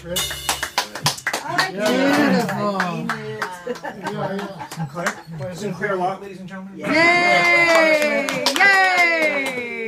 Chris. Beautiful. Yeah, yeah. Sinclair. Sinclair Lot, ladies and gentlemen. Yay! Yay!